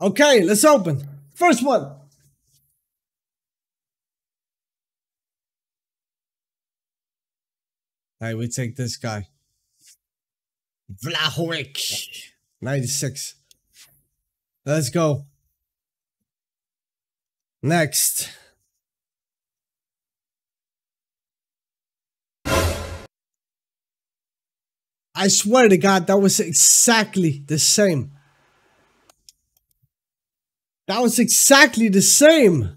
Okay, let's open. First one. Hey, we take this guy. Vlahovic. 96. Let's go. Next. I swear to God, that was exactly the same. That was exactly the same.